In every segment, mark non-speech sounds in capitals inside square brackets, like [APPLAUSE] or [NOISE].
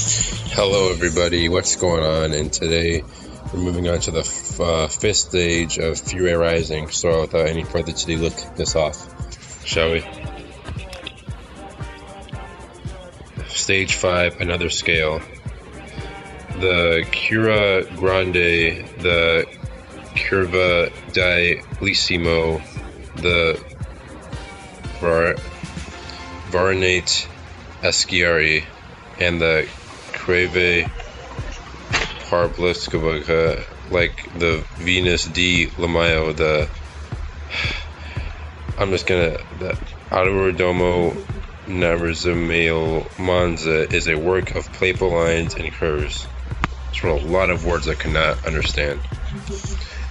Hello, everybody. What's going on? And today we're moving on to the f- uh, fifth stage of Furai Rising. So, without any further ado, let's kick this off, shall we? Stage five, another scale. The Curva Grande, the Curva di Lissimo, the Var- Varnate Asciari, and the Creve Parbliskova, like the Venus D Lamayo, the [SIGHS] I'm just gonna the Autorodomo Navarzimeo Manza is a work of playful lines and curves. It's from a lot of words I cannot understand.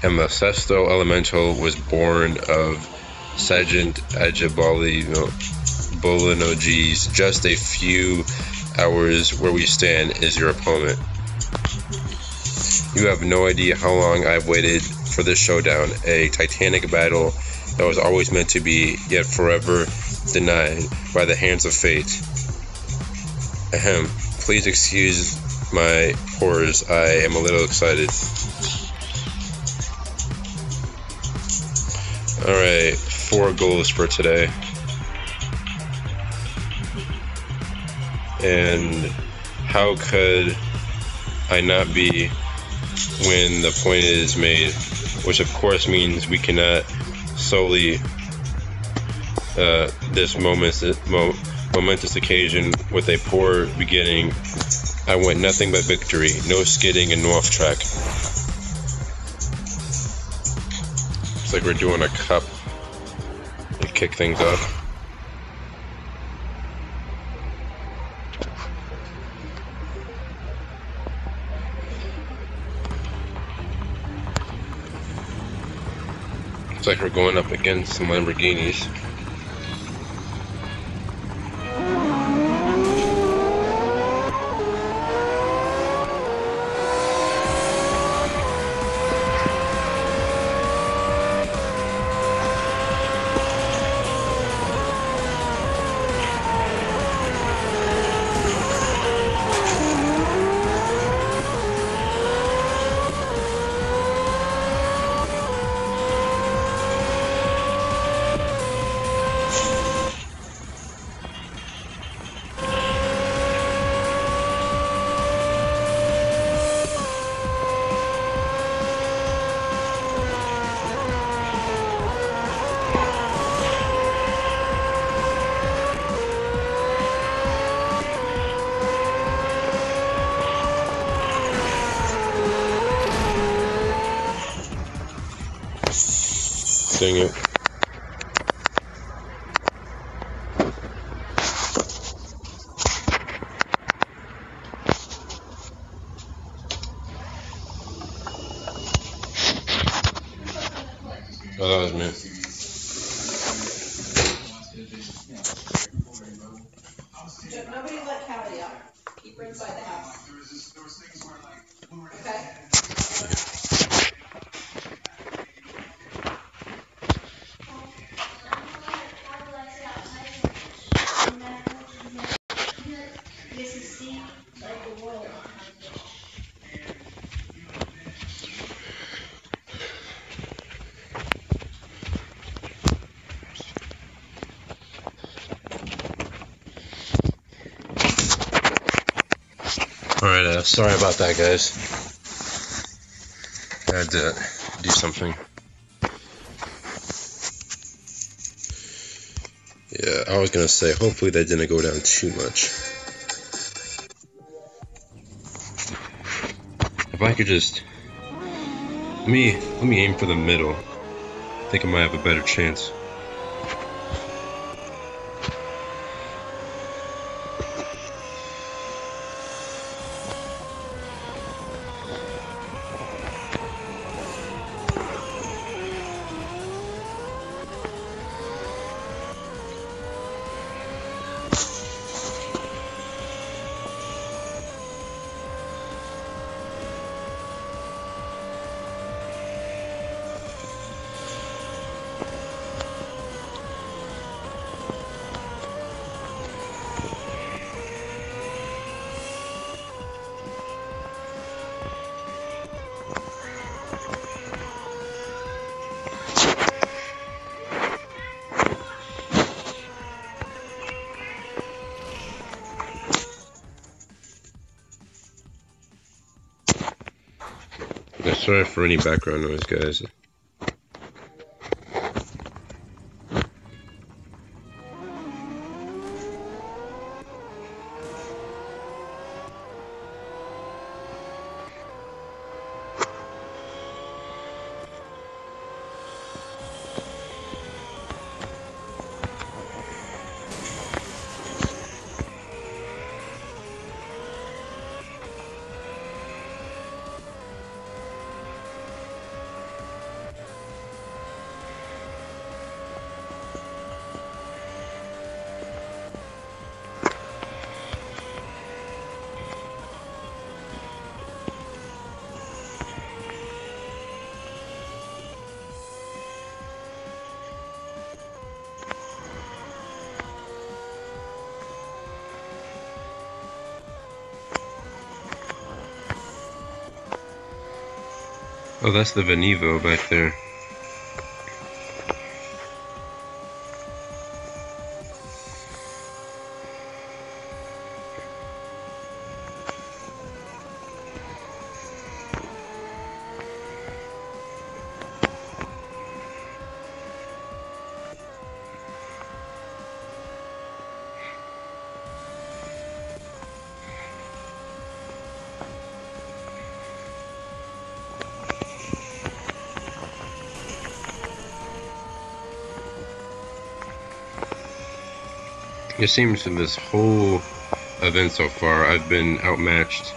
And the Sesto Elemento was born of Sergeant Ajibali Bolinoges, just a few hours where we stand is your opponent. You have no idea how long I've waited for this showdown, a titanic battle that was always meant to be, yet forever denied by the hands of fate. Ahem. Please excuse my pores, I am a little excited. Alright, four goals for today. And how could I not be when the point is made, which of course means we cannot solely uh, this momentous, mo- momentous occasion with a poor beginning. I want nothing but victory, no skidding and no off track. It's like we're doing a cup to kick things off. Looks like we're going up against some Lamborghinis. Dang it. Oh, that was me. Nobody let Callie out. Keep her inside the house. Alright, uh, sorry about that, guys. I had to do something. Yeah, I was gonna say, hopefully that didn't go down too much. If I could just let me let me aim for the middle. I think I might have a better chance. Sorry for any background noise, guys. Oh, that's the Veneno back there. It seems in this whole event so far, I've been outmatched.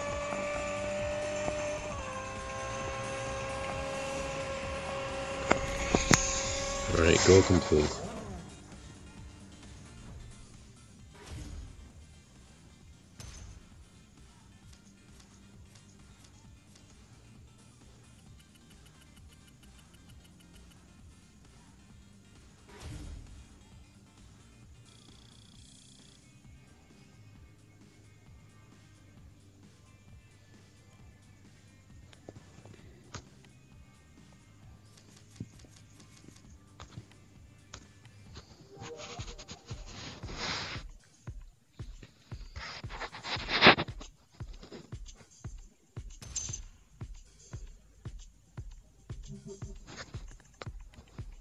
Alright, go complete.